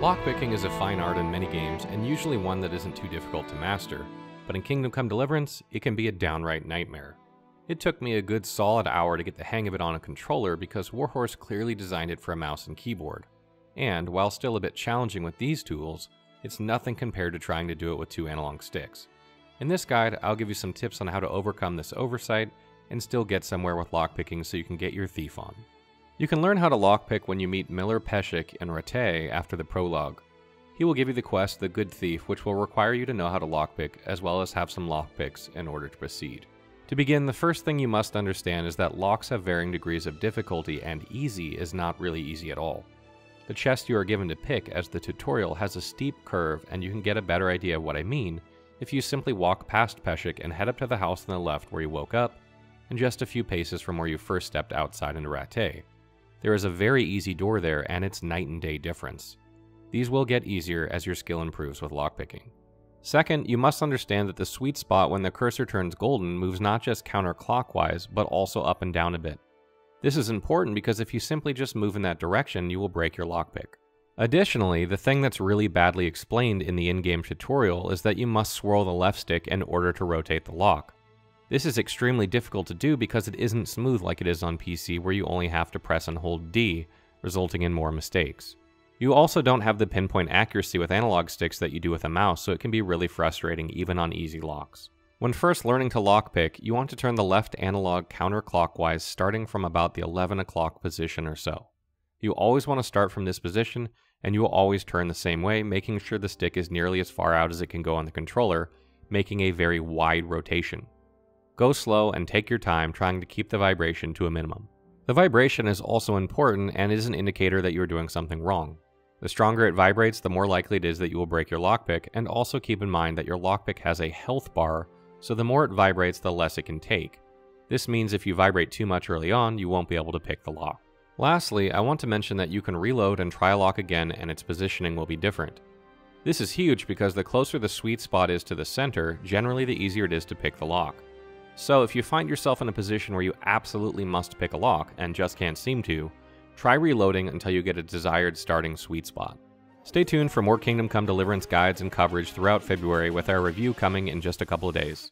Lockpicking is a fine art in many games, and usually one that isn't too difficult to master, but in Kingdom Come Deliverance, it can be a downright nightmare. It took me a good solid hour to get the hang of it on a controller because Warhorse clearly designed it for a mouse and keyboard. And while still a bit challenging with these tools, it's nothing compared to trying to do it with two analog sticks. In this guide, I'll give you some tips on how to overcome this oversight and still get somewhere with lockpicking so you can get your thief on. You can learn how to lockpick when you meet Miller Peshek in Rattay after the prologue. He will give you the quest The Good Thief, which will require you to know how to lockpick, as well as have some lockpicks in order to proceed. To begin, the first thing you must understand is that locks have varying degrees of difficulty, and easy is not really easy at all. The chest you are given to pick as the tutorial has a steep curve, and you can get a better idea of what I mean if you simply walk past Peshek and head up to the house on the left where you woke up, and just a few paces from where you first stepped outside into Rattay. There is a very easy door there, and it's night and day difference. These will get easier as your skill improves with lockpicking. Second, you must understand that the sweet spot when the cursor turns golden moves not just counterclockwise, but also up and down a bit. This is important because if you simply just move in that direction, you will break your lockpick. Additionally, the thing that's really badly explained in the in-game tutorial is that you must swirl the left stick in order to rotate the lock. This is extremely difficult to do because it isn't smooth like it is on PC where you only have to press and hold D, resulting in more mistakes. You also don't have the pinpoint accuracy with analog sticks that you do with a mouse, so it can be really frustrating even on easy locks. When first learning to lockpick, you want to turn the left analog counterclockwise starting from about the 11 o'clock position or so. You always want to start from this position, and you will always turn the same way, making sure the stick is nearly as far out as it can go on the controller, making a very wide rotation. Go slow and take your time trying to keep the vibration to a minimum. The vibration is also important and is an indicator that you are doing something wrong. The stronger it vibrates, the more likely it is that you will break your lockpick, and also keep in mind that your lockpick has a health bar, so the more it vibrates, the less it can take. This means if you vibrate too much early on, you won't be able to pick the lock. Lastly, I want to mention that you can reload and try a lock again and its positioning will be different. This is huge because the closer the sweet spot is to the center, generally the easier it is to pick the lock. So if you find yourself in a position where you absolutely must pick a lock and just can't seem to, try reloading until you get a desired starting sweet spot. Stay tuned for more Kingdom Come Deliverance guides and coverage throughout February with our review coming in just a couple of days.